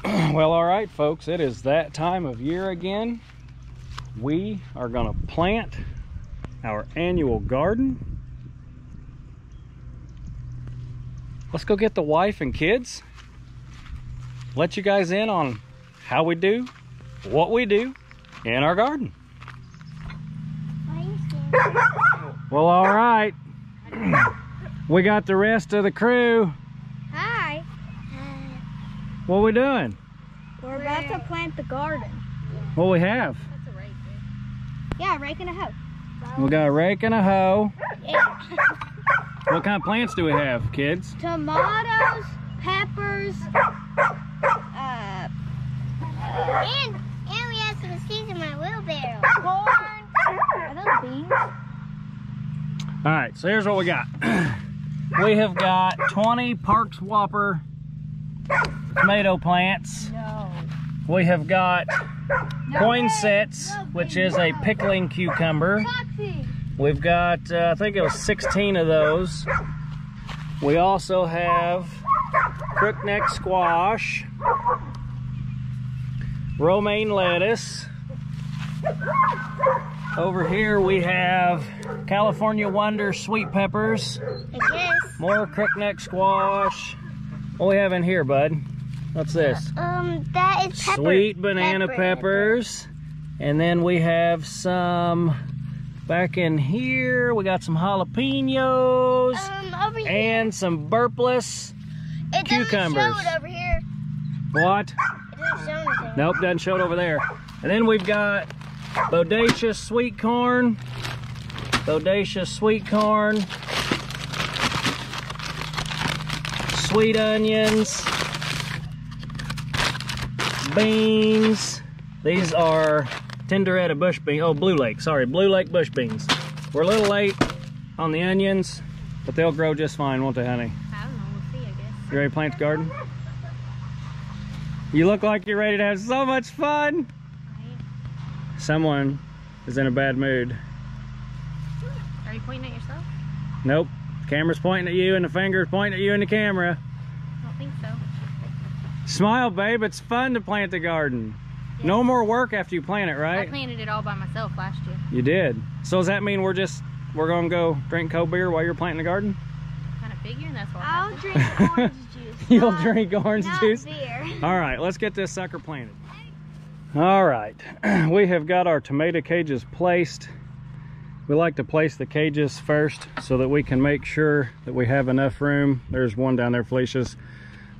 well, all right, folks, it is that time of year again. We are gonna plant our annual garden. Let's go get the wife and kids. Let you guys in on how we do, what we do in our garden. Well, all right. We got the rest of the crew. Hi. What we doing? We're about to plant the garden. What we have? Yeah, rake and a hoe. We got a rake and a hoe. Yeah. What kind of plants do we have, kids? Tomatoes, peppers, uh, And, and we have some seeds in my wheelbarrow. corn. Are those beans? All right, so here's what we got. we have got 20 Parks Whopper tomato plants. No. We have got poinsettias, which is a pickling cucumber. Foxy. We've got, uh, I think it was 16 of those. We also have crookneck squash, romaine lettuce. Over here we have California Wonder sweet peppers, more crookneck squash. What we have in here, bud? What's this? Um, that is pepper. Sweet banana pepper. peppers. And then we have some back in here. We got some jalapenos Um, over here. and some burpless. it doesn't cucumbers. show it over here. What? It doesn't show anything. Nope, doesn't show it over there. And then we've got bodacious sweet corn. Bodacious sweet corn. Sweet onions. Beans. These are tenderetta bush beans. Oh, Blue Lake. Sorry, Blue Lake bush beans. We're a little late on the onions, but they'll grow just fine, won't they, honey? I don't know. We'll see, I guess. You ready to plant the garden? You look like you're ready to have so much fun. Someone is in a bad mood. Are you pointing at yourself? Nope. Camera's pointing at you and the finger's pointing at you in the camera. I don't think so. Smile, babe. It's fun to plant the garden. No more work after you plant it, right? I planted it all by myself last year. You did. So does that mean we're just we're gonna go drink cold beer while you're planting the garden? Kind of figuring that's what I'll happened. drink orange juice. You'll not- drink orange not juice. beer. All right, let's get this sucker planted. All right, we have got our tomato cages placed. We like to place the cages first so that we can make sure that we have enough room. There's one down there, Felicia's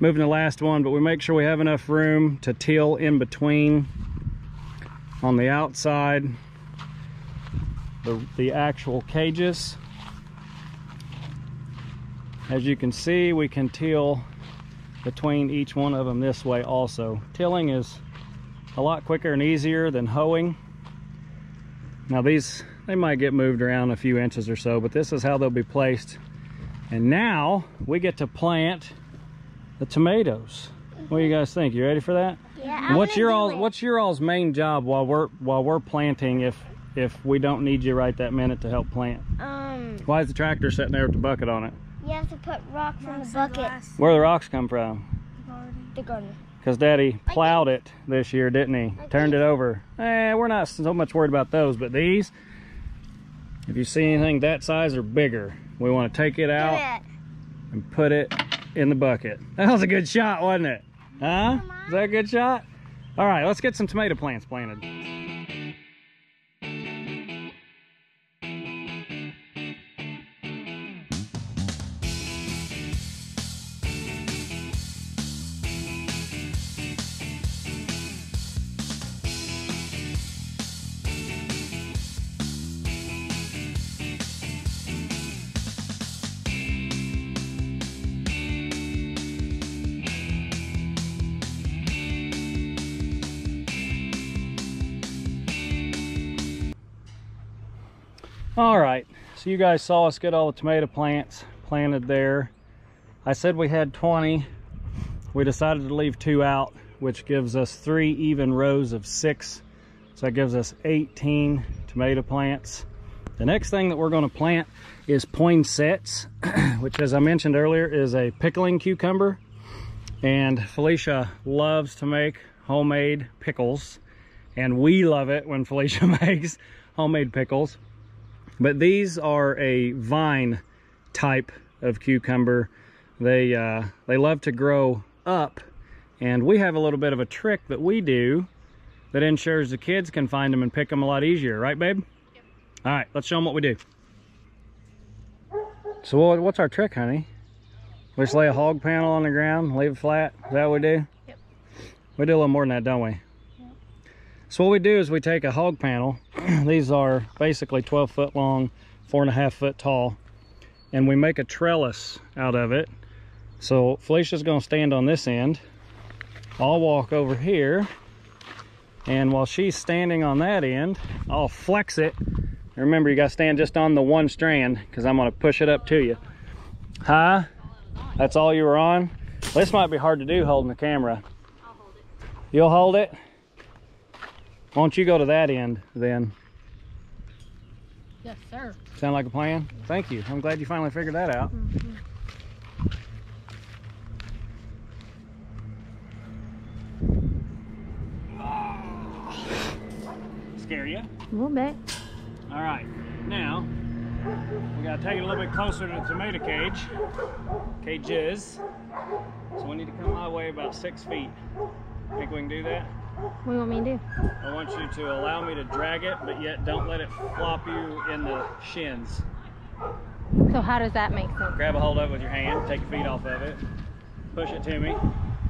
moving the last one, but we make sure we have enough room to till in between on the outside the, the actual cages. As you can see, we can till between each one of them this way also. Tilling is a lot quicker and easier than hoeing. Now these, they might get moved around a few inches or so, but this is how they'll be placed. And now we get to plant the tomatoes. What do you guys think? You ready for that? Yeah, what's wanna your all what's your all's main job while we're while we're planting if if we don't need you right that minute to help plant? Um, Why is the tractor sitting there with the bucket on it? you have to put rocks in the bucket. Where do the rocks come from? The garden. Because Daddy plowed it this year, didn't he? I Turned it over. Eh, we're not so much worried about those, but these, if you see anything that size or bigger, we want to take it out it. and put it in the bucket. That was a good shot, wasn't it? Huh? Is that a good shot? All right, let's get some tomato plants planted. All right, so you guys saw us get all the tomato plants planted there. I said we had 20. We decided to leave two out, which gives us three even rows of six. So that gives us 18 tomato plants. The next thing that we're gonna plant is poinsettias, which as I mentioned earlier is a pickling cucumber. And Felicia loves to make homemade pickles. And we love it when Felicia makes homemade pickles. But these are a vine type of cucumber. They, uh, they love to grow up. And we have a little bit of a trick that we do that ensures the kids can find them and pick them a lot easier. Right, babe? Yep. All right, let's show them what we do. So what's our trick, honey? We just lay a hog panel on the ground, leave it flat. Is that what we do? Yep. We do a little more than that, don't we? So what we do is we take a hog panel. These are basically 12 foot long, four and a half foot tall. And we make a trellis out of it. So Felicia's gonna stand on this end. I'll walk over here. And while she's standing on that end, I'll flex it. Remember, you gotta stand just on the one strand because I'm gonna push it up to you. Huh? That's all you were on? This might be hard to do holding the camera. I'll hold it. You'll hold it? Why don't you go to that end then? Yes, sir. Sound like a plan? Thank you. I'm glad you finally figured that out. Mm-hmm. Scare you? A little bit. All right, now we gotta take it a little bit closer to the tomato cage, cages. So we need to come my way about six feet. Think we can do that? What do you want me to do? I want you to allow me to drag it, but yet don't let it flop you in the shins. So how does that make sense? Grab a hold of it with your hand, take your feet off of it, push it to me.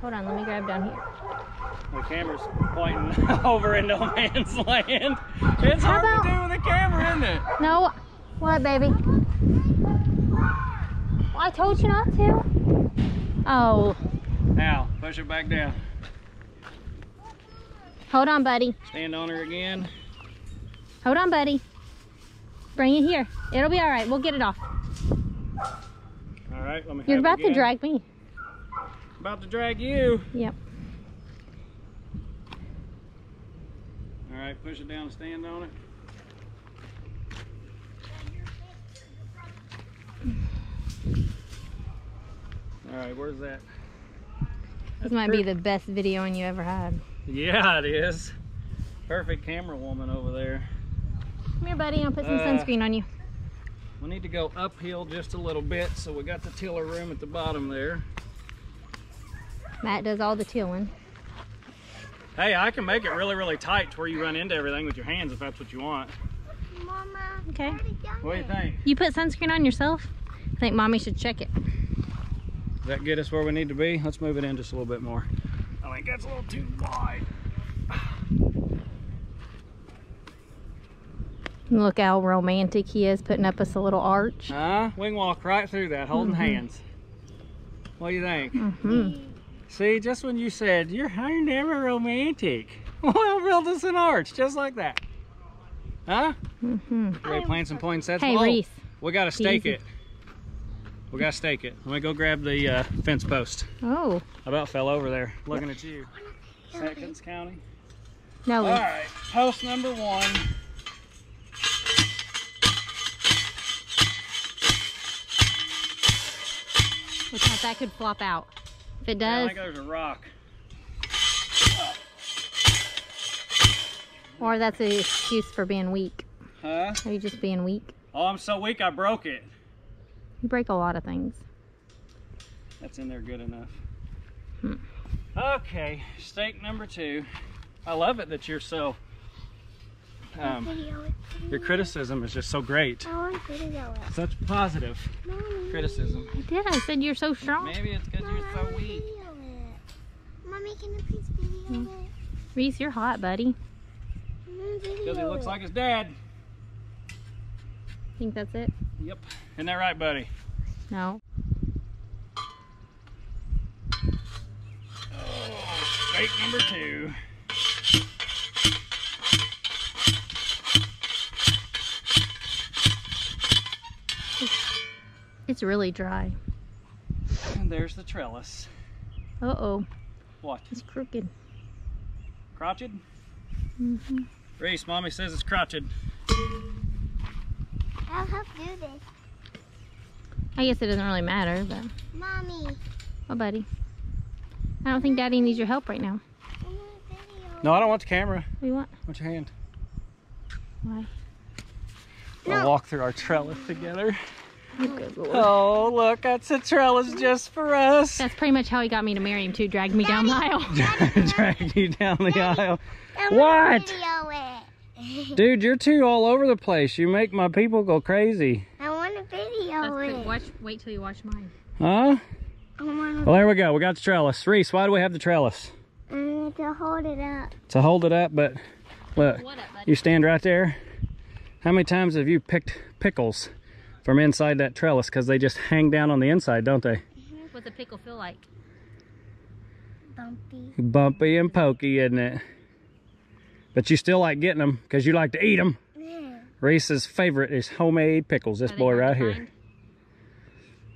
Hold on, let me grab down here. The camera's pointing over in no man's land. It's How hard to do with a camera, isn't it? No. What, baby? Well, I told you not to. Oh, Now, push it back down. Hold on, buddy. Stand on her again. Hold on, buddy. Bring it here. It'll be all right. We'll get it off. All right, let me You're have it about to drag me. About to drag you. Yep. All right, push it down and stand on it. All right, where's that? This might be the best videoing you ever had. Yeah, it is. Perfect camera woman over there. Come here, buddy. I'll put some Uh, sunscreen on you. We need to go uphill just a little bit, so we got the tiller room at the bottom there. Matt does all the tilling. Hey, I can make it really, really tight to where you run into everything with your hands if that's what you want. Mama, Okay. I already done What do you think? You put sunscreen on yourself? I think mommy should check it. Does that get us where we need to be? Let's move it in just a little bit more. That's a little too wide. Look how romantic he is putting up us a little arch. Huh? We can walk right through that holding Mhm. hands. What do you think? hmm See, just when you said, you're, you're never romantic. Well, build us an arch just like that. Huh? hmm Ready to plant some poinsettias? Hey, Oh, Reese. We gotta stake Easy. it. We gotta stake it. Let me go grab the uh, fence post. Oh, I about fell over there looking at you. Seconds County. no. All right, post number one. Looks like that could flop out. If it Yeah, I think there's a rock. or that's an excuse for being weak. Huh? Are you just being weak? Oh, I'm so weak I broke it. You break a lot of things. That's in there good enough. Hmm. Okay, stake number two. I love it that you're so. Um, your criticism is just so great. I want video it. Such positive Mommy. criticism. I did. I said you're so strong. Maybe it's because you're so weak. it. Mommy, can you please video Hmm. it? Reese, you're hot, buddy. Because he looks it. like his dad. Think that's it? Yep. Isn't that right, buddy? No. Oh, stake number two. It's really dry. And there's the trellis. Uh-oh. What? It's crooked. Crotched? hmm Reese, mommy says it's crotched. I'll help do this. I guess it doesn't really matter, but... Mommy, Oh, buddy. I don't think Daddy needs your help right now. No, I don't want the camera. What do you want? I want your hand. Why? We'll walk through our trellis together. Good Lord. Oh, look, that's a trellis just for us. That's pretty much how he got me to marry him too. Dragged me down the aisle. Drag you down the aisle. What? Video it. Dude, you're too all over the place. You make my people go crazy. I want to video it. Watch. Wait till you watch mine. Huh? I Well, there we go. We got the trellis. Reese, why do we have the trellis? to, to hold it up. To hold it up, but look, What up, you stand right there. How many times have you picked pickles from inside that trellis? Because they just hang down on the inside, don't they? Mm-hmm. What's a pickle feel like? Bumpy. Bumpy and pokey, isn't it? But you still like getting them because you like to eat them. Yeah. Reese's favorite is homemade pickles. This boy right here. find?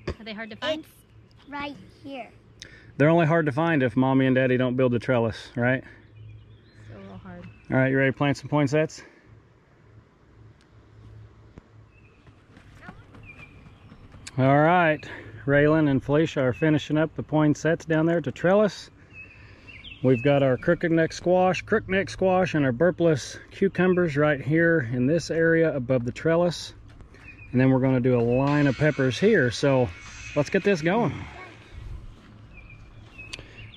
Are they hard to find? It's right here. They're only hard to find if mommy and daddy don't build the trellis, right? So real hard. All right, you ready to plant some poinsettias? All right, Raylan and Felicia are finishing up the poinsettias down there to trellis. We've got our crooked neck squash, crooked neck squash, and our burpless cucumbers right here in this area above the trellis. And then we're gonna do a line of peppers here. So let's get this going.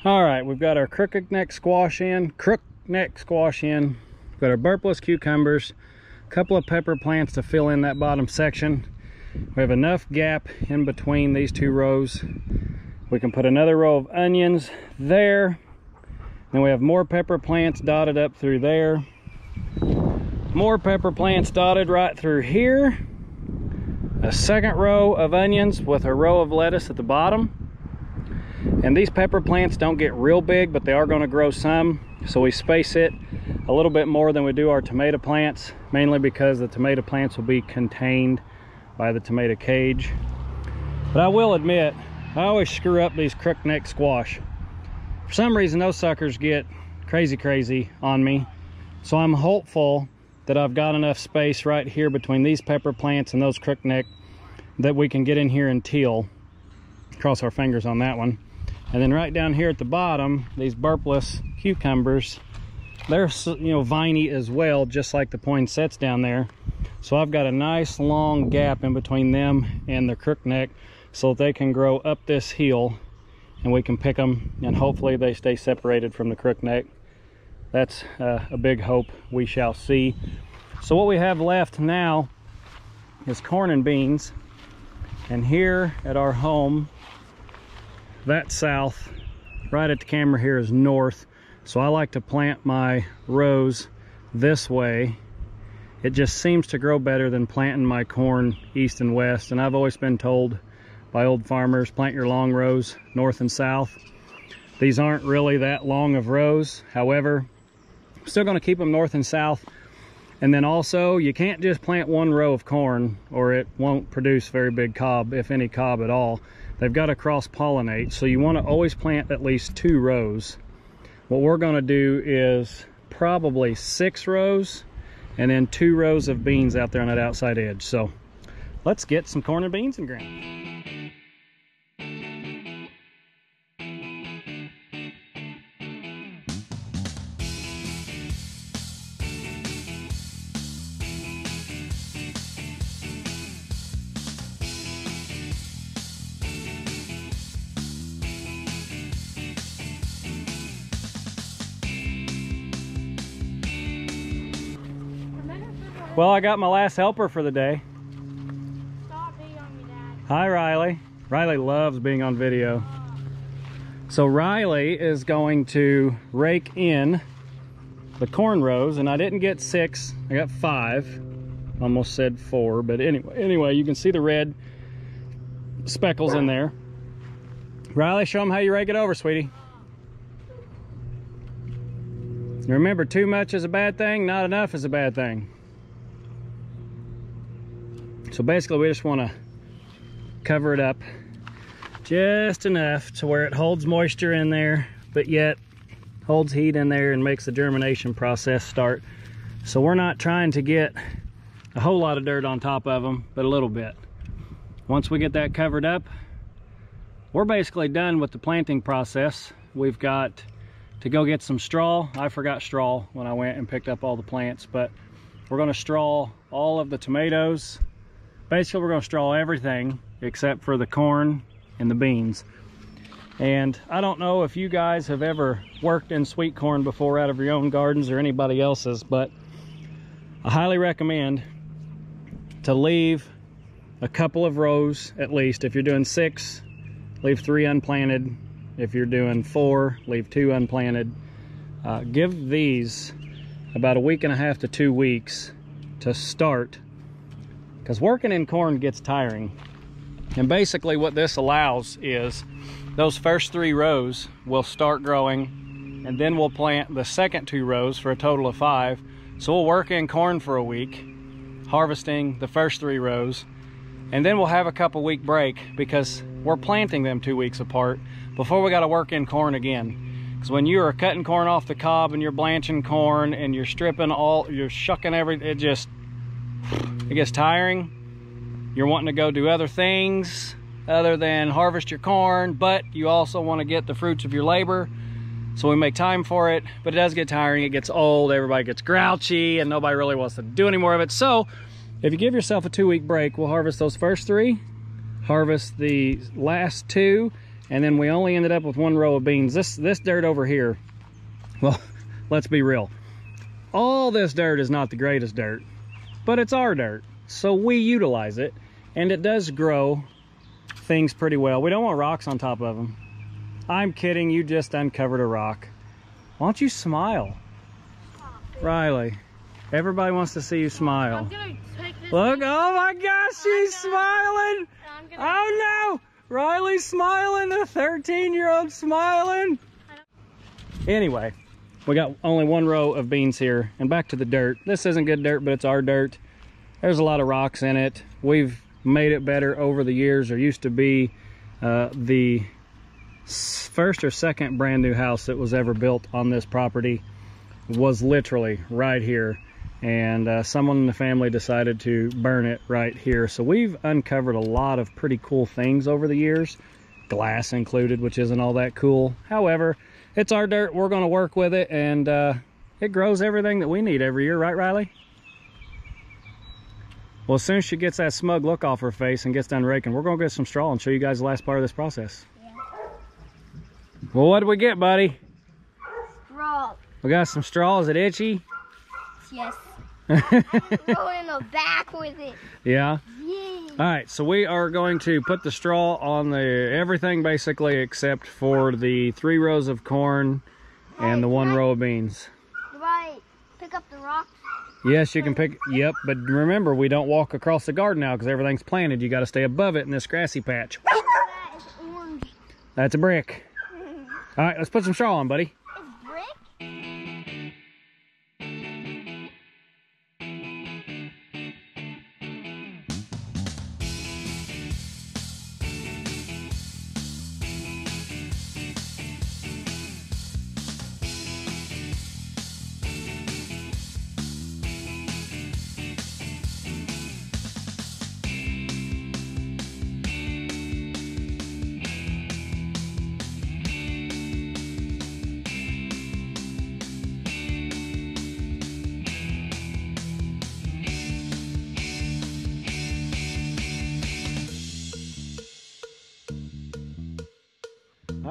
All right, we've got our crooked neck squash in, crook neck squash in. We've got our burpless cucumbers, a couple of pepper plants to fill in that bottom section. We have enough gap in between these two rows. We can put another row of onions there. Then we have more pepper plants dotted up through there. More pepper plants dotted right through here. A second row of onions with a row of lettuce at the bottom. And these pepper plants don't get real big, but they are gonna grow some. So we space it a little bit more than we do our tomato plants, mainly because the tomato plants will be contained by the tomato cage. But I will admit, I always screw up these crook neck squash. For some reason, those suckers get crazy, crazy on me. So I'm hopeful that I've got enough space right here between these pepper plants and those crook neck that we can get in here and teal. Cross our fingers on that one. And then right down here at the bottom, these burpless cucumbers, they're you know viney as well, just like the poinsettias down there. So I've got a nice long gap in between them and the crook neck so that they can grow up this hill and we can pick them and hopefully they stay separated from the crook neck. That's uh, a big hope we shall see. So what we have left now is corn and beans. And here at our home, that south, right at the camera here is north. So I like to plant my rows this way. It just seems to grow better than planting my corn east and west. And I've always been told by old farmers, plant your long rows north and south. These aren't really that long of rows. However, Still gonna keep them north and south. And then also, you can't just plant one row of corn or it won't produce very big cob, if any cob at all. They've got to cross pollinate. So you wanna always plant at least two rows. What we're gonna do is probably six rows and then two rows of beans out there on that outside edge. So let's get some corn and beans in ground. Well, I got my last helper for the day. Stop being on me, Dad. Hi, Riley. Riley loves being on video. So Riley is going to rake in the corn rows, and I didn't get six, I got five. Almost said four, but anyway, anyway, you can see the red speckles in there. Riley, show them how you rake it over, sweetie. Remember, too much is a bad thing, not enough is a bad thing. So basically we just want to cover it up just enough to where it holds moisture in there, but yet holds heat in there and makes the germination process start. So we're not trying to get a whole lot of dirt on top of them, but a little bit. Once we get that covered up, we're basically done with the planting process we've got to go get some straw. I forgot straw when I went and picked up all the plants, but we're gonna straw all of the tomatoes. Basically, we're gonna straw everything except for the corn and the beans. And I don't know if you guys have ever worked in sweet corn before out of your own gardens or anybody else's, but I highly recommend to leave a couple of rows at least. If you're doing six, leave three unplanted. If you're doing four, leave two unplanted. Uh, give these about a week and a half to two weeks to start because working in corn gets tiring. And basically what this allows is those first three rows will start growing and then we'll plant the second two rows for a total of five. So we'll work in corn for a week, harvesting the first three rows, and then we'll have a couple week break because we're planting them two weeks apart before we gotta work in corn again. Because when you are cutting corn off the cob and you're blanching corn and you're stripping all, you're shucking everything, it just, it gets tiring you're wanting to go do other things other than harvest your corn, but you also want to get the fruits of your labor. So we make time for it, but it does get tiring. It gets old. Everybody gets grouchy and nobody really wants to do any more of it. So if you give yourself a two week break, we'll harvest those first three, harvest the last two, and then we only ended up with one row of beans. This, this dirt over here, well, let's be real. All this dirt is not the greatest dirt, but it's our dirt. So we utilize it and it does grow things pretty well. We don't want rocks on top of them. I'm kidding, you just uncovered a rock. Why don't you smile? Riley, everybody wants to see you smile. gonna take this. Look, oh my gosh, she's smiling. Oh no, Riley's smiling, the 13 year old smiling. Anyway, we got only one row of beans here and back to the dirt. This isn't good dirt, but it's our dirt. There's a lot of rocks in it. We've made it better over the years. There used to be uh, the first or second brand new house that was ever built on this property was literally right here. And uh, someone in the family decided to burn it right here. So we've uncovered a lot of pretty cool things over the years, glass included, which isn't all that cool. However, it's our dirt. We're going to work with it, and uh, it grows everything that we need every year, right, Riley? Well, as soon as she gets that smug look off her face and gets done raking, we're going to get some straw and show you guys the last part of this process. Well, what did we get, buddy? Straw. We got some straw. Is it itchy? Yes. In the back with it. yeah. Yeah. All right, so we are going to put the straw on the everything basically except for the three rows of corn and the one row of beans. Do I pick up the rocks? Yes, you can pick. Yep, but remember, we don't walk across the garden now because everything's planted. You got to stay above it in this grassy patch. That is orange. That's a brick. All right, let's put some straw on, buddy.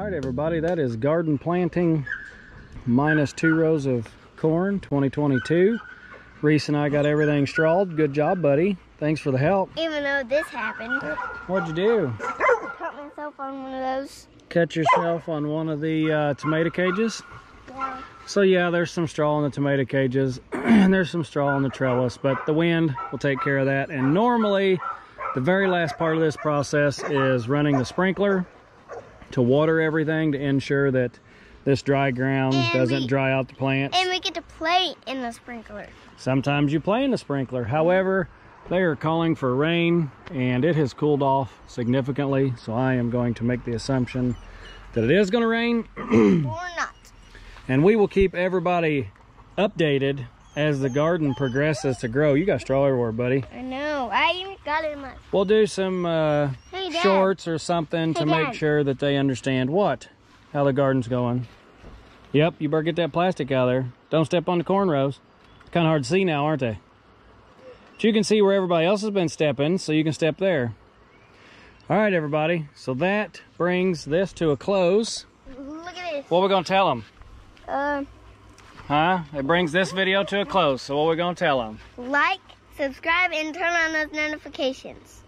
Right, everybody, that is garden planting minus two rows of corn 2022. Reese and I got everything strawed. Good job, buddy. Thanks for the help. Even though this happened, What'd you do? I cut myself on one of those. Cut yourself on one of the uh, tomato cages? Yeah. So yeah, there's some straw in the tomato cages and there's some straw on the trellis, but the wind will take care of that. And normally, the very last part of this process is running the sprinkler to water everything to ensure that this dry ground And doesn't we- dry out the plants. And we get to play in the sprinkler. Sometimes you play in the sprinkler. However, they are calling for rain and it has cooled off significantly. So I am going to make the assumption that it is going to rain or not. and we will keep everybody updated as the garden progresses to grow. You got straw everywhere, buddy. I know. I even got it in my. We'll do some uh, Hey, shorts or something to Hey, make sure that they understand what. how the garden's going. Yep, you better get that plastic out of there. Don't step on the cornrows. It's kind of hard to see now, aren't they? But you can see where everybody else has been stepping, so you can step there. All right, everybody. So that brings this to a close. Look at this. What we gonna tell them? Um, Huh? It brings this video to a close. So what are we gonna tell them? like, subscribe, and turn on those notifications.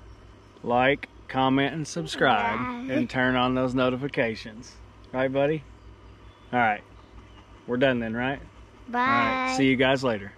Like, comment, and subscribe, Yeah. and turn on those notifications. Right, buddy? All right. We're done then, right? Bye. All right. See you guys later.